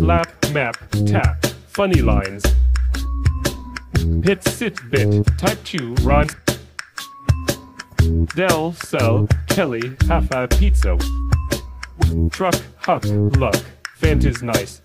Lap, map, tap. Funny lines. Pit, sit, bit. Type 2, run. Dell, sell, Kelly, half a pizza. Truck, huck, luck. Fant is nice.